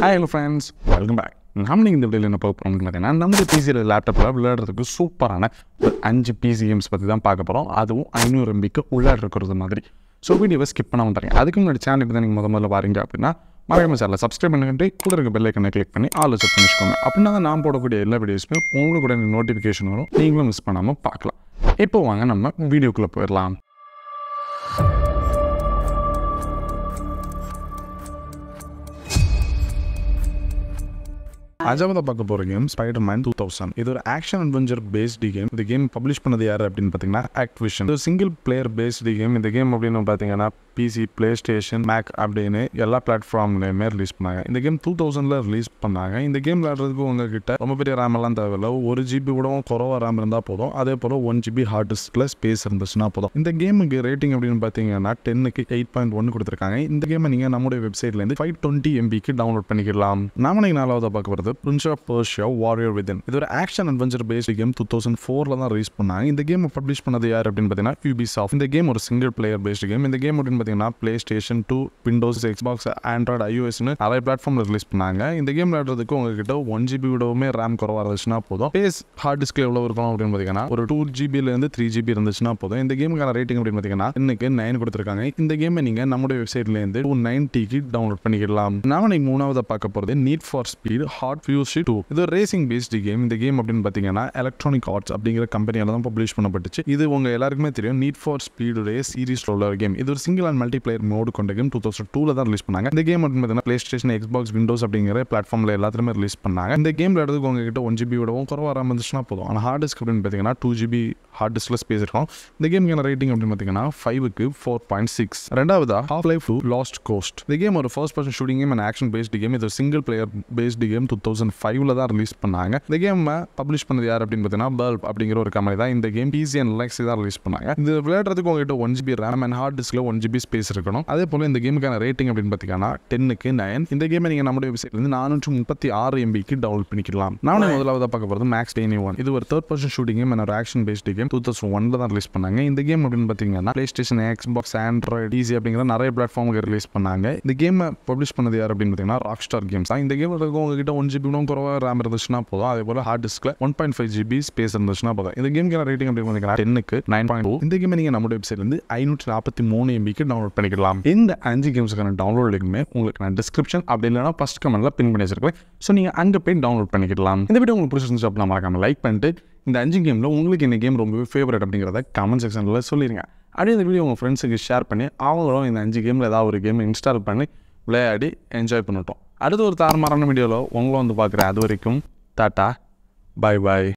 Hi hello friends welcome back நம்ம இந்த வீடியோவில் என்ன பார்க்க போகிறோம் பார்த்தீங்கன்னா நம்ம பிசியில் லேப்டாப்பில் விளையாடுறதுக்கு சூப்பரான ஒரு அஞ்சு பிசி கேம்ஸ் பற்றி தான் பார்க்க போகிறோம் அதுவும் ஐநூறு எம்பிக்கு உள்ளாட மாதிரி. ஸோ வீடியோவை ஸ்கிப் பண்ண வந்துறீங்க அதுக்கு முன்னாடி சேனலுக்கு தான் நீங்கள் முத முதல்ல பாருங்க அப்படின்னா மறக்காம சேனலில் சப்ஸ்கிரைப் பண்ணிக்கிட்டு கூட இருக்க பெல்லைக்கனை கிளிக் பண்ணி ஆலோ செக் பண்ணிச்சுக்கோங்க அப்படின்னா தான் நான் போடக்கூடிய எல்லா வீடியோஸுமே உங்களுக்கு கூட நோட்டிஃபிகேஷன் வரும். நீங்களும் மிஸ் பண்ணாமல் பார்க்கலாம். இப்போ வாங்க நம்ம வீடியோக்குள்ளே போயிடலாம். அஜாவதா பார்க்க போகிற game Spider Man two thousand இது ஒரு ஆக்ஷன் அட்வென்ச்சர் பேஸ்டு கேம் இந்த கேம் பப்ளிஷ் பண்ணது யார் அப்படின்னு பார்த்தீங்கன்னா ஆக்டிவிஷன் இது சிங்கிள் பிளேயர் பேஸ்டு கேம் இந்த கேம் அப்படின்னு பார்த்தீங்கன்னா பிசி பிளே ஸ்டேஷன் மேக் அப்படின்னு எல்லா பிளாட்ஃபார்ம்லையுமே ரிலீஸ் பண்ணாங்க இந்த கேம் டூ தௌசண்டில் ரிலீஸ் பண்ணாங்க இந்த கேம் விளையாடுறதுக்கு உங்ககிட்ட ரொம்ப பெரிய ரேம் எல்லாம் தேவையில்ல ஒரு ஜிபி கூட குறவா ரேம் இருந்தால் போதும் அதே போல் ஒன் ஜிபி ஹார்ட் டிஸ்கில் ஸ்பேஸ் இருந்துச்சுன்னா போதும் இந்த கேமுக்கு ரேட்டிங் அப்படின்னு பார்த்தீங்கன்னா டென்னுக்கு எயிட் பாயிண்ட் ஒன் கொடுத்துருக்காங்க இந்த கேமை நீங்கள் நம்முடைய வெப்சைட்லேருந்து ஃபைவ் டுவெண்ட்டி எம்பிக்கு டவுன்லோட் பண்ணிக்கலாம் நாம நீங்கள் நாலாவது பார்க்க போகிறது Prince of Persia warrior within இது ஒரு action adventure based game two thousand ஃபோரில் தான் ரிலீஸ் பண்ணாங்க. இந்த கேம் பப்ளிஷ் பண்ணது யார் அப்படின்னு பார்த்தீங்கன்னா யூபி சாஃப்ட் இந்த கேம் ஒரு சிங்கிள் பிளேயர் பேஸ்ட் கேம் இந்த கேம் அப்படின்னு பார்த்தீங்கன்னா PlayStation two Windows Xbox Android ஐஓஎஸ்னு நிறைய பிளாட்ஃபார்மில் ரிலீஸ் பண்ணாங்க. இந்த கேம் விளையாடுறதுக்கு உங்ககிட்ட ஒன் ஜிபி விடவுமே ரேம் குறவாக இருந்துச்சுன்னா போதும். பேஸ் ஹார்ட் டிஸ்க் எவ்வளோ இருக்கணும் அப்படின்னு பார்த்தீங்கன்னா ஒரு டூ ஜிபிலேருந்து த்ரீ ஜிபி இருந்துச்சுன்னா போதும். இந்த கேமுக்கான ரேட்டிங் அப்படின்னு பார்த்தீங்கன்னா இன்னைக்கு நைன் கொடுத்துருக்காங்க. இந்த கேமை நீங்கள் நம்முடைய வெப்சைட்லேருந்து டூ நைன்ட்டிக்கு டவுன்லோட் பண்ணிக்கலாம். நான் இன்னைக்கு மூணாவது பார்க்க போகிறது Need for Speed hot fuse two இது ஒரு ரேசிங் பேஸ்டு கேம் இந்த கேம் அப்படின்னு பார்த்தீங்கன்னா எலக்ட்ரானிக் ஆர்ட்ஸ் அப்படிங்கிற கம்பெனியால தான் பப்ளிஷ் பண்ணப்பட்டுச்சு. இது உங்க எல்லாருக்குமே தெரியும் நீட் ஃபார் ஸ்பீடுடைய சீரிஸ் உள்ள ஒரு கேம் இது ஒரு single and multi player mode கொண்ட கேம் டூ தௌசண்ட் டூல தான் ரிலீஸ் பண்ணாங்க. இந்த கேம் அப்படின்னு பார்த்தீங்கன்னா பிளே ஸ்டேஷன் எக்ஸ்பாக்ஸ் விண்டோஸ் அப்படிங்கிற பிளாட்ஃபார்ம்ல எல்லாத்துலையுமே ரிலீஸ் பண்ணாங்க. இந்த கேம் விளையாடுறதுக்கு உங்ககிட்ட ஒன் ஜிபி விடவும் குறவாக ஆரம்பிச்சுன்னா போதும். ஆனால் ஹார்ட் டிஸ்க் அப்படின்னு பார்த்தீங்கன்னா டூ ஜிபி ஹார்ட் டிஸ்க்ல ஸ்பேஸ் இருக்கும். இந்த கேமுக்கான ரேட்டிங் அப்படின்னு பார்த்தீங்கன்னா ஃபைவுக்கு ஃபோர் பாயிண்ட் சிக்ஸ் ரெண்டாவது Half Life two Lost Coast இந்த கேம் ஒரு first person shooting game and action based game இது single player based game two thousand ஃபைவ்ல தான் ரிலீஸ் பண்ணாங்க. இந்த கேம் பப்ளிஷ் பண்ணது யார் அப்படின்னு பார்த்தீங்கன்னா பல்ப் அப்படிங்கிற ஒரு கம்பெனி தான். இந்த கேம் பிசி அண்ட் லைக்ஸ் தான் ரிலீஸ் பண்ணாங்க. இது விளையாடுறதுக்கு உங்ககிட்ட one GB RAM and hard டிஸ்க்ல one GB space இருக்கணும். அதே போல இந்த கேமுக்கான ரேட்டிங் அப்படின்னு பார்த்தீங்கன்னா டென்னுக்கு நைன் இந்த கேமை நீங்கள் நம்முடைய வெப்சைட்லேருந்து நானூற்று முப்பத்தி ஆறு எம்பிக்கு டவுன்லோட் பண்ணிக்கலாம். நானும் முதலாவது பார்க்க போகிறது மேக்ஸ் டெய்னி ஒன் இது ஒரு தேர்ட் பர்சன் ஷூட்டிங் கேம் ஒரு action based game two thousand ஒன்ல தான் ரிலீஸ் பண்ணாங்க. இந்த கேம் அப்படின்னு பார்த்தீங்கன்னா PlayStation Xbox Android ஈஸி அப்படிங்கிற நிறைய பிளாட்ஃபார்முக்கு ரிலீஸ் பண்ணாங்க. இந்த கேம் பப்ளிஷ் பண்ணது யார் அப்படின்னு பார்த்தீங்கன்னா ராக் ஸ்டார் கேம்ஸ் தான். இந்த கேம் உங்ககிட்ட ஒன் ஜிபி குறவாக ரேம் இருந்துச்சுன்னா போதும். அதே போல hard டிஸ்க்ல one point five GB space இருந்துச்சுன்னா போதும். இந்த கேமுக்கான ரேட்டிங் அப்படின்னு பார்த்தீங்கன்னா டென்னுக்கு நைன் பாயிண்ட் டூ இந்த கேம் நீங்கள் நம்மளோட வெப்சைட்லேருந்து ஐநூற்றி நாற்பத்தி மூணு எம்பிக்கு டவுன்லோட் பண்ணிக்கலாம். இந்த அஞ்சு கேம்ஸுக்கான டவுன்லோட் லிங்க்குமே உங்களுக்கு நான் டிஸ்கிரிப்ஷன் அப்படி இல்லைனா ஃபஸ்ட் கமெண்ட்ல பின் பண்ணி வச்சிருக்கேன் ஸோ நீங்கள் அங்கே போய் டவுன்லோட் பண்ணிக்கலாம். இந்த வீடியோ உங்களுக்கு பிடிச்சிருந்துச்சு அப்படின்னா மறக்காம லைக் பண்ணிட்டு இந்த அஞ்சு கேமில் உங்களுக்கு இந்த கேம் ரொம்பவே ஃபேவரட் அப்படிங்கிறத கமெண்ட் செக்ஷனில் சொல்லிடுங்க அப்படியே இந்த வீடியோ உங்கள் ஃப்ரெண்ட்ஸுக்கு ஷேர் பண்ணி அவங்களும் இந்த அஞ்சு கேமில் ஏதாவது ஒரு கேம் இன்ஸ்டால் பண்ணி விளையாடி என்ஜாய் பண்ணட்டும். அடுத்து ஒரு தாறுமாறான வீடியோவில் உங்களும் வந்து பார்க்குறேன். அது வரைக்கும் டாட்டா பாய் பாய்